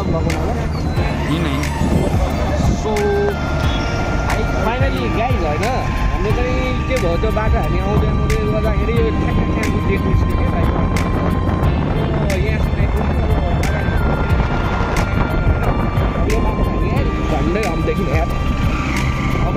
अलग भएको होला सो फाइनली गाइज होइन हाम्रो चाहिँ के भयो त्यो बाटो हामी आउँदै आउँदै गर्दाखेरि देख्नु क्या यहाँसम्म झन्डै हामीदेखि हम्देखि अब